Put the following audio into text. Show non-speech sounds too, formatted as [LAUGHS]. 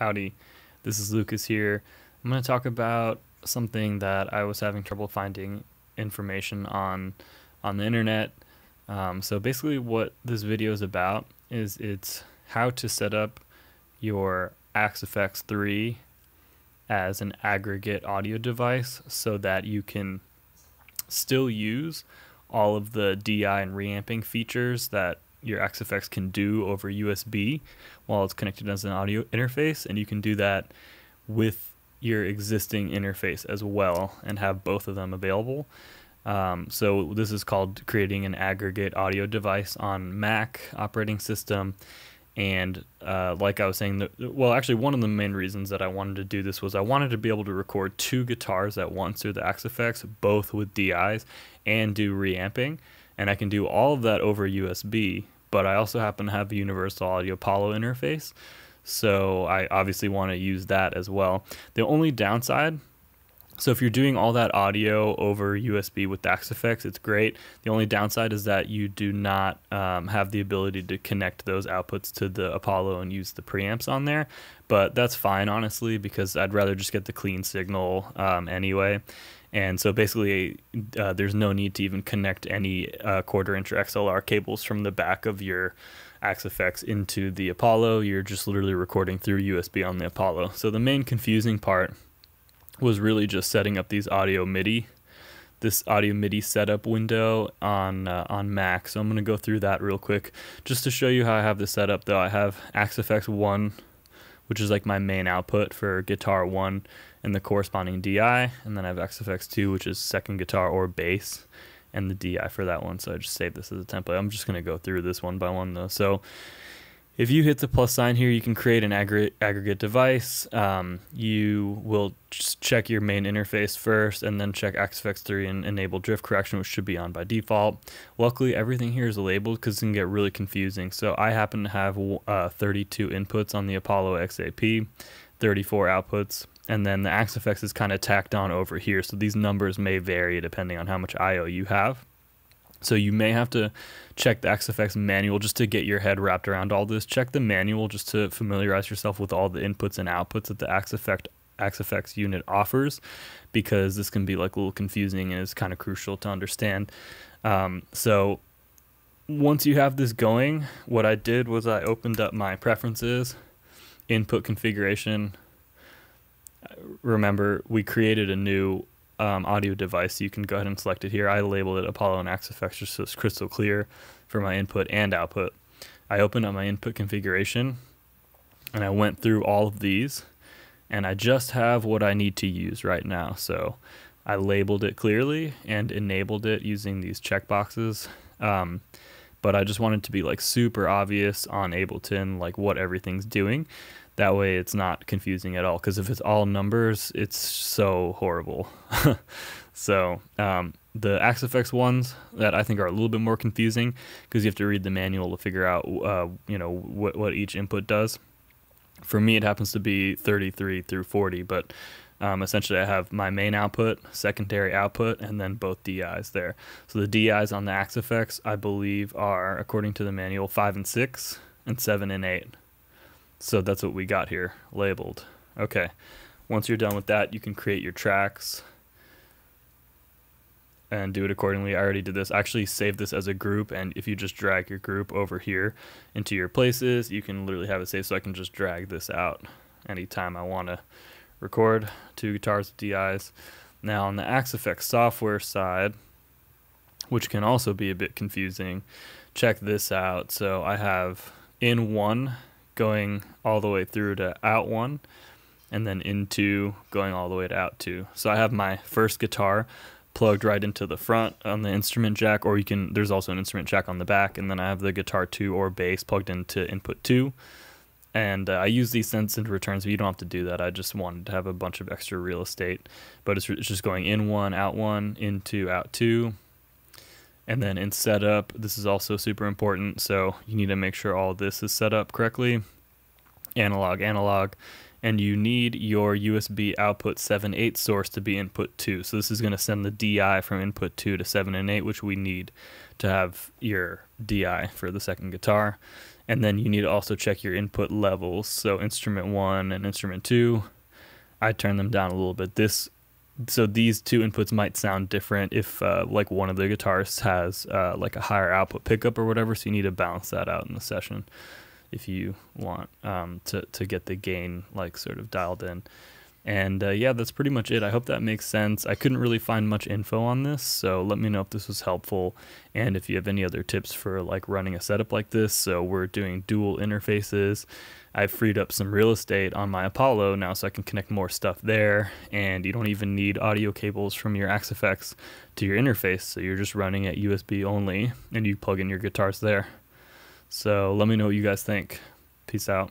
Howdy, this is Lucas here. I'm going to talk about something that I was having trouble finding information on on the internet. Um, so basically, what this video is about is it's how to set up your Axe-FX 3 as an aggregate audio device so that you can still use all of the DI and reamping features that your Axe-FX can do over USB while it's connected as an audio interface, and you can do that with your existing interface as well and have both of them available. Um, so this is called creating an aggregate audio device on Mac operating system. And uh, like I was saying, the, well, actually, one of the main reasons that I wanted to do this was I wanted to be able to record two guitars at once through the Axe-FX, both with DIs, and do reamping and I can do all of that over USB, but I also happen to have a Universal Audio Apollo interface. So I obviously want to use that as well. The only downside, so if you're doing all that audio over USB with Axe-FX, it's great. The only downside is that you do not um, have the ability to connect those outputs to the Apollo and use the preamps on there. But that's fine, honestly, because I'd rather just get the clean signal um, anyway. And so basically, uh, there's no need to even connect any uh, quarter inch or XLR cables from the back of your Axe-FX into the Apollo. You're just literally recording through USB on the Apollo. So the main confusing part was really just setting up these audio MIDI, this audio MIDI setup window on uh, on Mac. So I'm going to go through that real quick just to show you how I have this set up. Though I have Axe-FX one, which is like my main output for guitar one and the corresponding DI, and then I have Axe-FX2, which is second guitar or bass, and the DI for that one. So I just save this as a template. I'm just going to go through this one by one though. So if you hit the plus sign here, you can create an aggregate, aggregate device. Um, you will check your main interface first and then check Axe-FX3 and enable drift correction, which should be on by default. Luckily, everything here is labeled because it can get really confusing. So I happen to have uh, 32 inputs on the Apollo x8p, 34 outputs and then the Axe-FX is kind of tacked on over here. So these numbers may vary depending on how much I/O you have. So you may have to check the Axe-FX manual just to get your head wrapped around all this. Check the manual just to familiarize yourself with all the inputs and outputs that the Axe-FX Axe-FX unit offers, because this can be like a little confusing and it's kind of crucial to understand. Um, so once you have this going, what I did was I opened up my preferences, input configuration, remember we created a new um, audio device. You can go ahead and select it here. I labeled it Apollo and Axe-FX just so it's crystal clear for my input and output. I opened up my input configuration and I went through all of these and I just have what I need to use right now. So I labeled it clearly and enabled it using these checkboxes. Um, but I just wanted to be like super obvious on Ableton, like what everything's doing. That way it's not confusing at all. Because if it's all numbers, it's so horrible. [LAUGHS] so um, the Axe-FX ones that I think are a little bit more confusing because you have to read the manual to figure out, uh, you know, what, what each input does. For me, it happens to be 33 through 40, but um, essentially, I have my main output, secondary output, and then both DIs there. So the DIs on the Axe-FX, I believe, are, according to the manual, 5 and 6, and 7 and 8. So that's what we got here labeled. Okay. Once you're done with that, you can create your tracks and do it accordingly. I already did this. Actually, save this as a group, and if you just drag your group over here into your places, you can literally have it saved. So I can just drag this out anytime I want to record two guitars with DIs. Now on the Axe-FX software side, which can also be a bit confusing, check this out. So I have in one going all the way through to out one and then into going all the way to out two. So I have my first guitar plugged right into the front on the instrument jack or you can there's also an instrument jack on the back and then I have the guitar 2 or bass plugged into input 2 and uh, I use these sends and returns but you don't have to do that I just wanted to have a bunch of extra real estate but it's, it's just going in one out one into out two and then in setup, this is also super important. So you need to make sure all this is set up correctly. Analog, analog. And you need your USB output 7 8 source to be input 2. So this is going to send the DI from input 2 to 7 and 8, which we need to have your DI for the second guitar. And then you need to also check your input levels. So instrument one and instrument two, I turn them down a little bit. This so these two inputs might sound different if uh, like one of the guitarists has uh, like a higher output pickup or whatever so you need to balance that out in the session if you want um, to, to get the gain like sort of dialed in and uh, yeah, that's pretty much it. I hope that makes sense. I couldn't really find much info on this, so let me know if this was helpful and if you have any other tips for like running a setup like this. So we're doing dual interfaces. I've freed up some real estate on my Apollo now so I can connect more stuff there and you don't even need audio cables from your Axe-Fx to your interface. So you're just running at USB only and you plug in your guitars there. So let me know what you guys think. Peace out.